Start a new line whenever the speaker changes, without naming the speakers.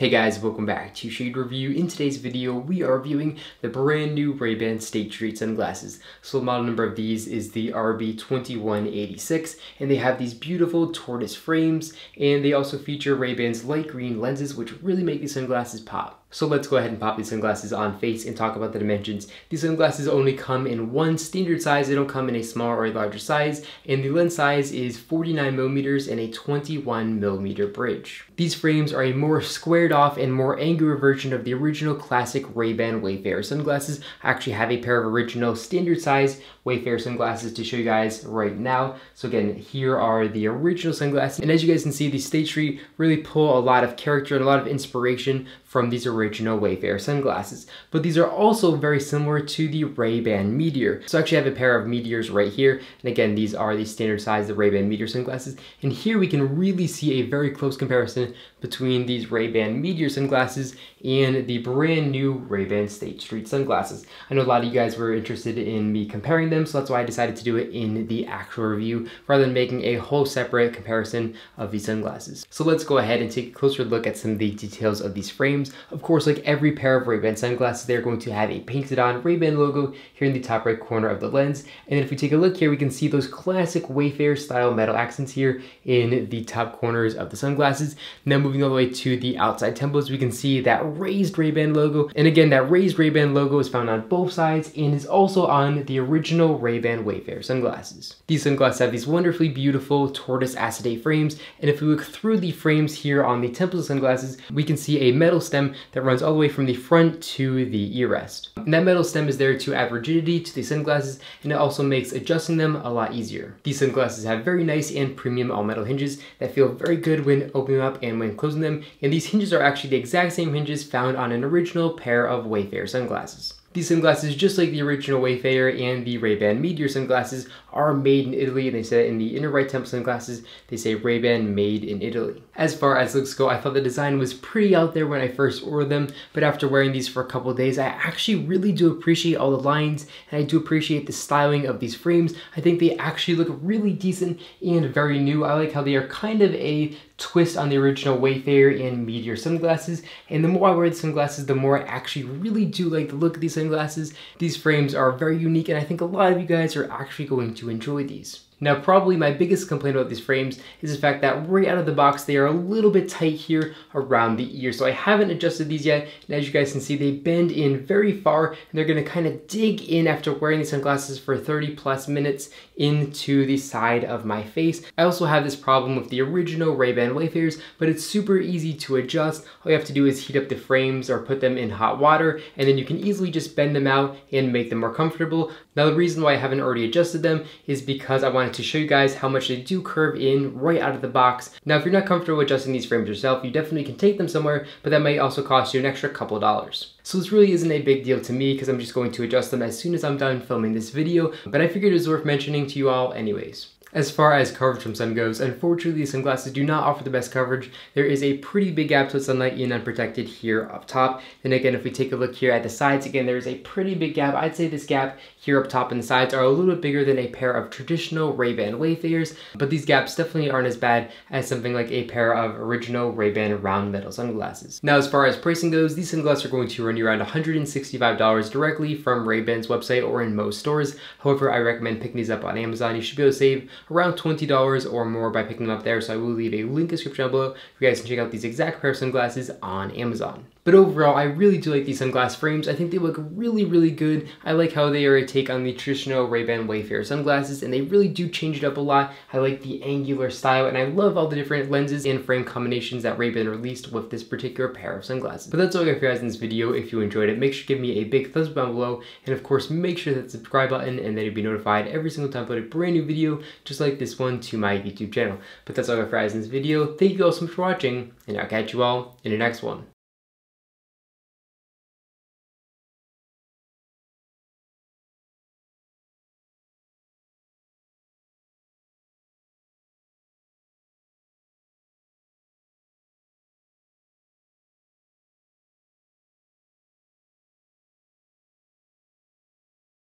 Hey guys, welcome back to Shade Review. In today's video, we are reviewing the brand new Ray-Ban State Street sunglasses. So model number of these is the RB2186, and they have these beautiful tortoise frames, and they also feature Ray-Ban's light green lenses, which really make these sunglasses pop. So let's go ahead and pop these sunglasses on face and talk about the dimensions. These sunglasses only come in one standard size. They don't come in a smaller or a larger size. And the lens size is 49 millimeters and a 21 millimeter bridge. These frames are a more squared off and more angular version of the original classic Ray-Ban Wayfarer sunglasses. I actually have a pair of original standard size Wayfarer sunglasses to show you guys right now. So again, here are the original sunglasses. And as you guys can see, the State Street really pull a lot of character and a lot of inspiration from these original Wayfarer sunglasses. But these are also very similar to the Ray-Ban Meteor. So I actually have a pair of Meteors right here. And again, these are the standard size, the Ray-Ban Meteor sunglasses. And here we can really see a very close comparison between these Ray-Ban Meteor sunglasses and the brand new Ray-Ban State Street sunglasses. I know a lot of you guys were interested in me comparing them, so that's why I decided to do it in the actual review rather than making a whole separate comparison of these sunglasses. So let's go ahead and take a closer look at some of the details of these frames. Of course, like every pair of Ray-Ban sunglasses, they're going to have a painted on Ray-Ban logo here in the top right corner of the lens. And then if we take a look here, we can see those classic Wayfarer style metal accents here in the top corners of the sunglasses. Now moving all the way to the outside temples, we can see that raised Ray-Ban logo. And again, that raised Ray-Ban logo is found on both sides and is also on the original Ray-Ban Wayfarer sunglasses. These sunglasses have these wonderfully beautiful tortoise acetate frames. And if we look through the frames here on the temples sunglasses, we can see a metal stem that runs all the way from the front to the ear rest. And that metal stem is there to add rigidity to the sunglasses and it also makes adjusting them a lot easier. These sunglasses have very nice and premium all metal hinges that feel very good when opening up and when closing them. And these hinges are actually the exact same hinges found on an original pair of Wayfarer sunglasses. These sunglasses, just like the original Wayfarer and the Ray-Ban Meteor sunglasses, are made in Italy. And they say in the inner right temple sunglasses, they say Ray-Ban made in Italy. As far as looks go, I thought the design was pretty out there when I first ordered them, but after wearing these for a couple days, I actually really do appreciate all the lines, and I do appreciate the styling of these frames. I think they actually look really decent and very new. I like how they are kind of a twist on the original Wayfarer and Meteor sunglasses. And the more I wear the sunglasses, the more I actually really do like the look of these sunglasses. These frames are very unique and I think a lot of you guys are actually going to enjoy these. Now probably my biggest complaint about these frames is the fact that right out of the box they are a little bit tight here around the ear. So I haven't adjusted these yet and as you guys can see they bend in very far and they're going to kind of dig in after wearing these sunglasses for 30 plus minutes into the side of my face. I also have this problem with the original Ray-Ban Wayfarers but it's super easy to adjust. All you have to do is heat up the frames or put them in hot water and then you can easily just bend them out and make them more comfortable. Now the reason why I haven't already adjusted them is because I want wanted to show you guys how much they do curve in right out of the box. Now, if you're not comfortable adjusting these frames yourself, you definitely can take them somewhere, but that might also cost you an extra couple dollars. So this really isn't a big deal to me because I'm just going to adjust them as soon as I'm done filming this video, but I figured it was worth mentioning to you all anyways. As far as coverage from sun goes, unfortunately sunglasses do not offer the best coverage. There is a pretty big gap to sunlight in unprotected here up top. Then again, if we take a look here at the sides, again, there's a pretty big gap. I'd say this gap here up top and the sides are a little bit bigger than a pair of traditional Ray-Ban Wayfarers, but these gaps definitely aren't as bad as something like a pair of original Ray-Ban round metal sunglasses. Now, as far as pricing goes, these sunglasses are going to run you around $165 directly from Ray-Ban's website or in most stores. However, I recommend picking these up on Amazon. You should be able to save around $20 or more by picking them up there. So I will leave a link description below. If you guys can check out these exact pair of sunglasses on Amazon. But overall, I really do like these sunglass frames. I think they look really, really good. I like how they are a take on the traditional Ray-Ban Wayfarer sunglasses, and they really do change it up a lot. I like the angular style, and I love all the different lenses and frame combinations that Ray-Ban released with this particular pair of sunglasses. But that's all I got for you guys in this video. If you enjoyed it, make sure to give me a big thumbs up down below, and of course, make sure that subscribe button, and then you'll be notified every single time I put a brand new video, just like this one to my YouTube channel. But that's all I got for you guys in this video. Thank you all so much for watching, and I'll catch you all in the next one.